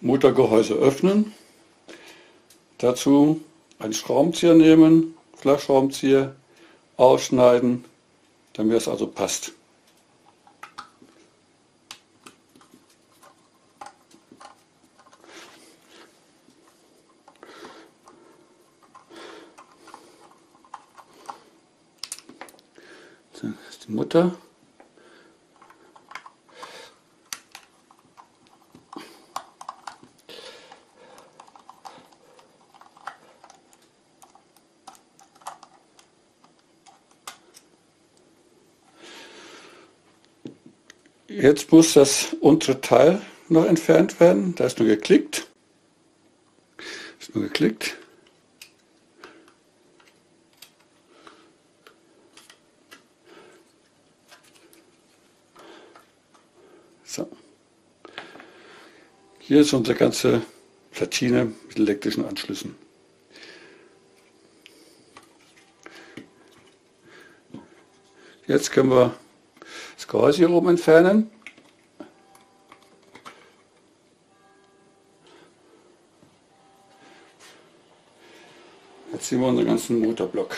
Motorgehäuse öffnen. Dazu einen Schraubenzieher nehmen, Flachschraubenzieher, ausschneiden, damit es also passt. Das ist die Mutter. Jetzt muss das untere Teil noch entfernt werden. Da ist nur geklickt. Ist nur geklickt. So. Hier ist unsere ganze Platine mit elektrischen Anschlüssen. Jetzt können wir das Gehäuse hier oben entfernen. Jetzt sehen wir unseren ganzen Motorblock.